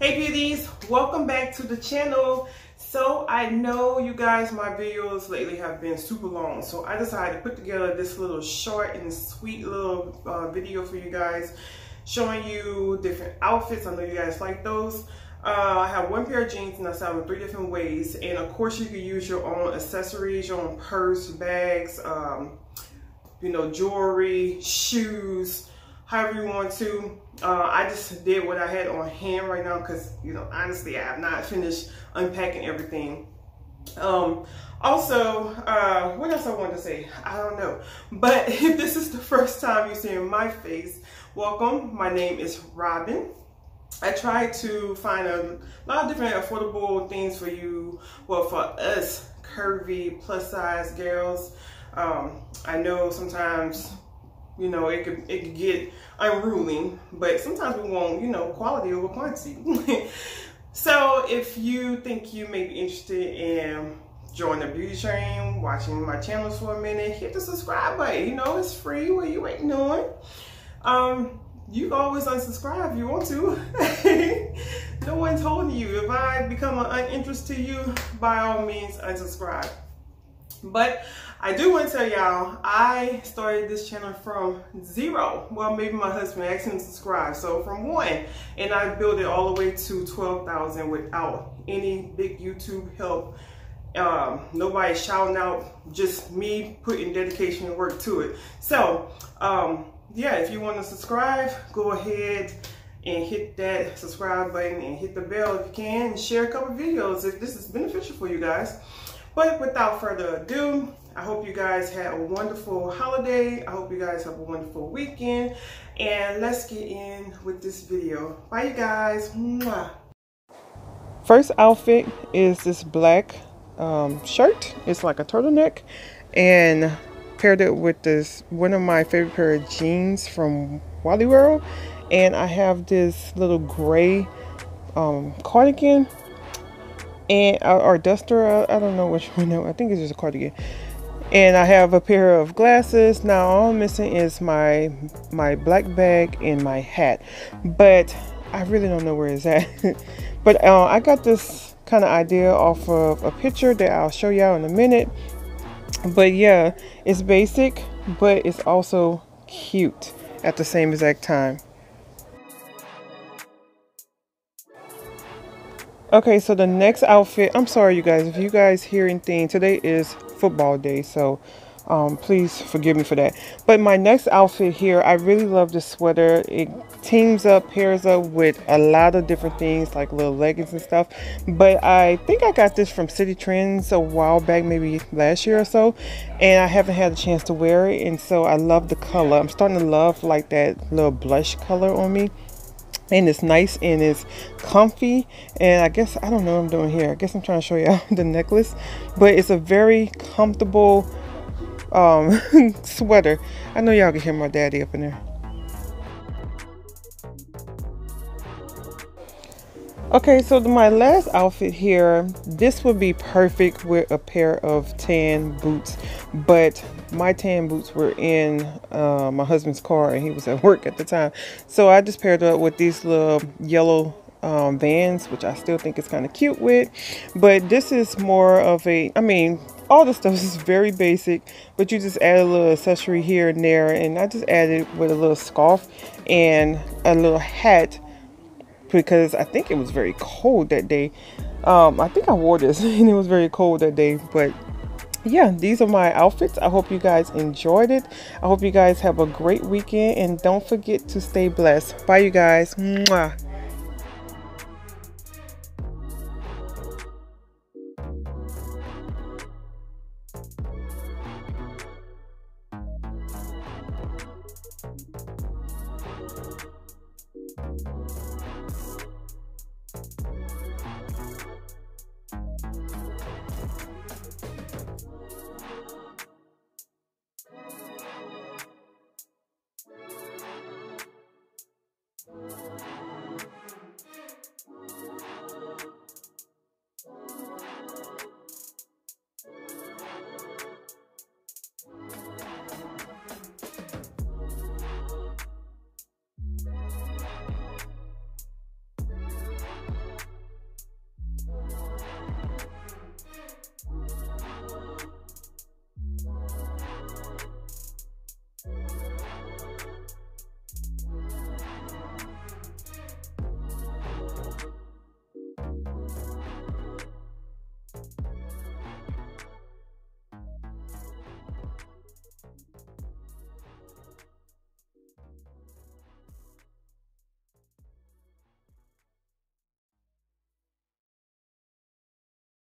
Hey beauties, welcome back to the channel. So I know you guys, my videos lately have been super long. So I decided to put together this little short and sweet little uh, video for you guys showing you different outfits. I know you guys like those. Uh, I have one pair of jeans and I style them three different ways. And of course you can use your own accessories, your own purse, bags, um, you know, jewelry, shoes, however you want to. Uh, I just did what I had on hand right now because, you know, honestly, I have not finished unpacking everything. Um, also, uh, what else I wanted to say? I don't know. But if this is the first time you're seeing my face, welcome. My name is Robin. I try to find a lot of different affordable things for you, well, for us curvy plus size girls. Um, I know sometimes you know, it could it could get unruly, but sometimes we want, you know, quality over quantity. so if you think you may be interested in joining the beauty train, watching my channels for a minute, hit the subscribe button. You know, it's free. What you waiting on? Um, you always unsubscribe if you want to. no one's holding you. If I become an uninterest to you, by all means, unsubscribe. But I do want to tell y'all, I started this channel from zero. Well, maybe my husband asked him to subscribe. So from one, and I built it all the way to 12,000 without any big YouTube help. Um, nobody shouting out, just me putting dedication and work to it. So, um, yeah, if you want to subscribe, go ahead and hit that subscribe button and hit the bell if you can and share a couple videos if this is beneficial for you guys. But without further ado, I hope you guys had a wonderful holiday. I hope you guys have a wonderful weekend. And let's get in with this video. Bye, you guys. Mwah. First outfit is this black um, shirt. It's like a turtleneck. And paired it with this one of my favorite pair of jeans from Wally World. And I have this little gray um, cardigan and or duster uh, I don't know which one I think it's just a cardigan. And I have a pair of glasses. Now all I'm missing is my my black bag and my hat. But I really don't know where it's at. But uh, I got this kind of idea off of a picture that I'll show y'all in a minute. But yeah it's basic but it's also cute at the same exact time Okay, so the next outfit, I'm sorry you guys, if you guys hear anything, today is football day, so um, please forgive me for that. But my next outfit here, I really love this sweater. It teams up, pairs up with a lot of different things like little leggings and stuff. But I think I got this from Citi Trends a while back, maybe last year or so. And I haven't had a chance to wear it. And so I love the color. I'm starting to love like that little blush color on me and it's nice and it's comfy. And I guess I don't know what I'm doing here. I guess I'm trying to show you the necklace. But it's a very comfortable um, sweater. I know y'all can hear my daddy up in there. Okay, so my last outfit here, this would be perfect with a pair of tan boots, but my tan boots were in uh, my husband's car and he was at work at the time. So I just paired up with these little yellow um, Vans, which I still think is kind of cute with, but this is more of a, I mean, all the stuff is very basic, but you just add a little accessory here and there, and I just added with a little scarf and a little hat because I think it was very cold that day. Um, I think I wore this and it was very cold that day, but yeah, these are my outfits. I hope you guys enjoyed it. I hope you guys have a great weekend and don't forget to stay blessed. Bye, you guys. Mwah.